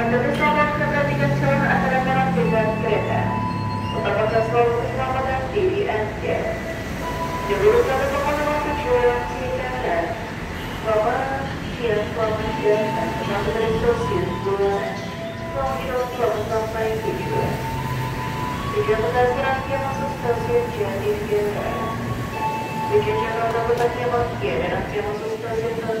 Menurut sangat keperhatikan seluruh acara-acara pilihan kereta. Utamakan di keselamatan diri Anda. Sebelum kami mengenal tujuan silakan. Bahwa siap kami dan teman-teman sosial bulan. Sosial kami sampai tujuan. Jika bekas rangkaian masuk stasiun jadi biasa. Jika jalan bekas rangkaian masuk stasiun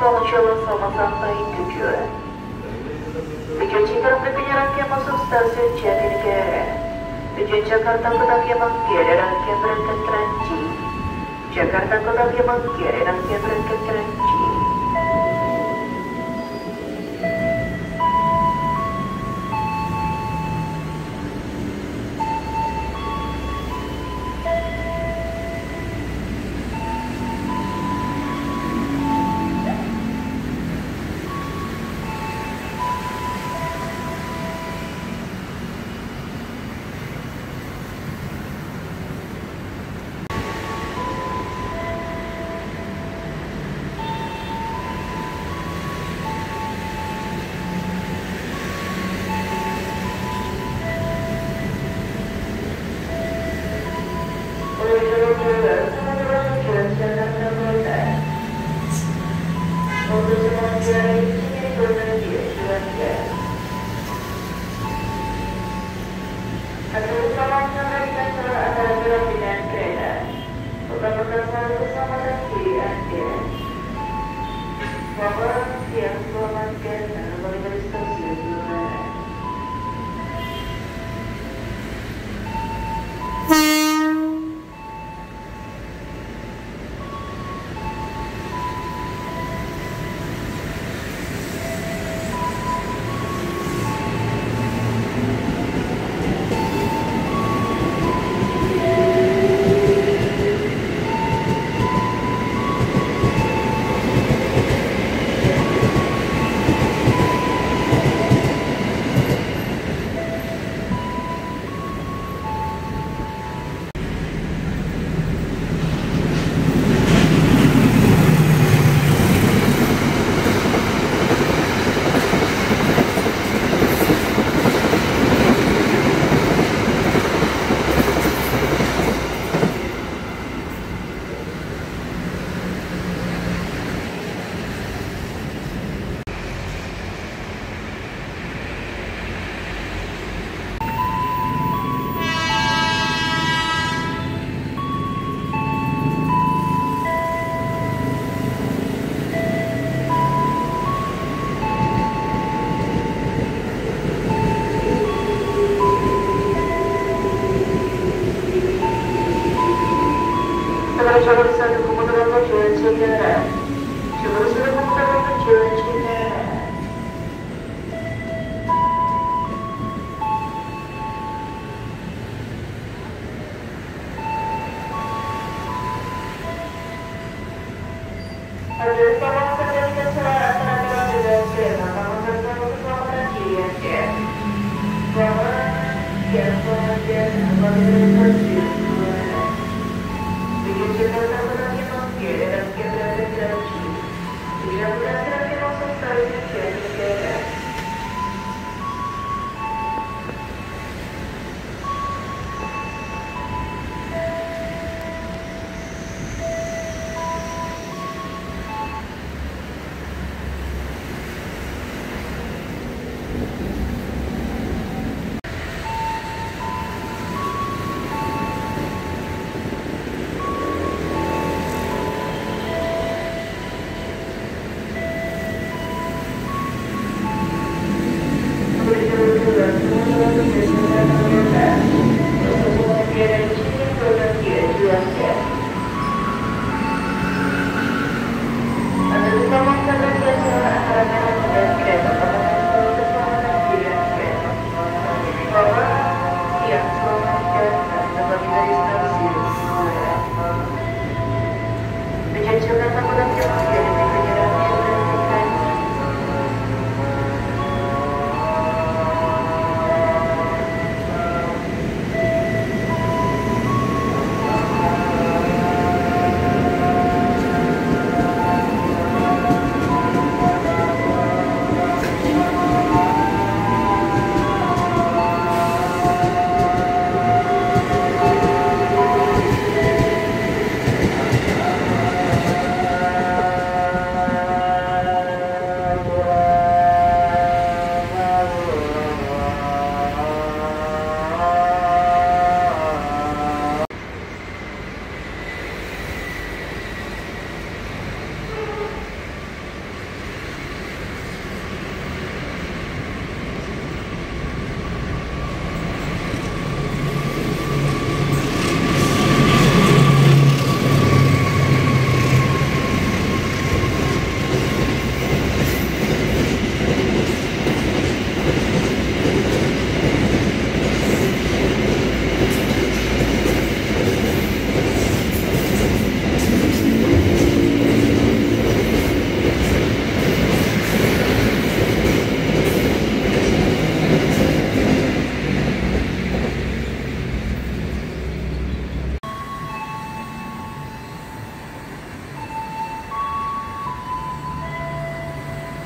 sonuçların sanatında gücü. Vücutçıların pekinyaran kema substansi çetin kere. Vücut Jakarta kudak yaman kere ranke brenken trenci. Jakarta kudak yaman kere ranke brenken trenci.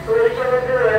それ以上です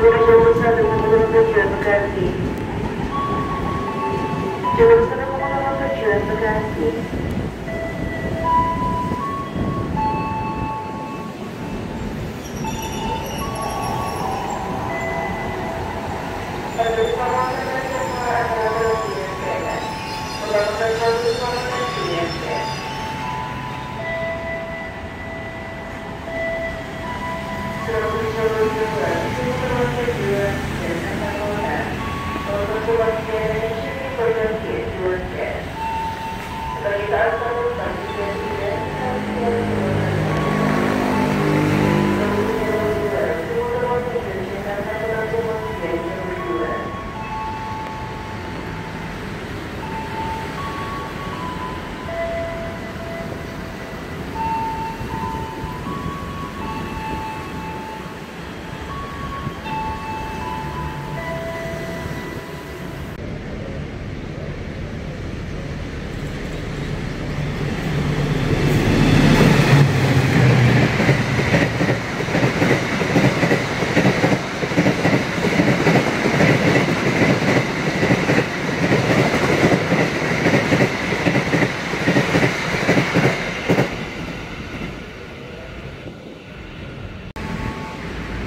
Thank you.